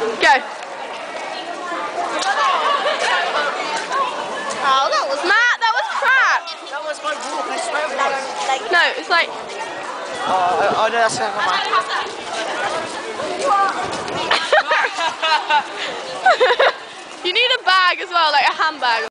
Go. Oh, that was Matt, that was crap. That was my walk, I swear it was. like. No, it's like, Oh, oh no, that's never mind. you need a bag as well, like a handbag.